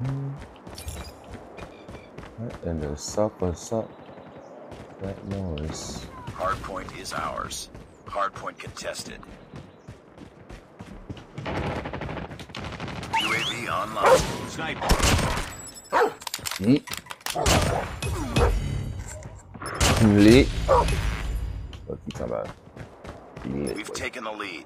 What in the sup, What's up? That noise. Hardpoint is ours. Hardpoint contested. UAV online. Sniper. Yeet. Lit. What you talking about? We've taken the lead.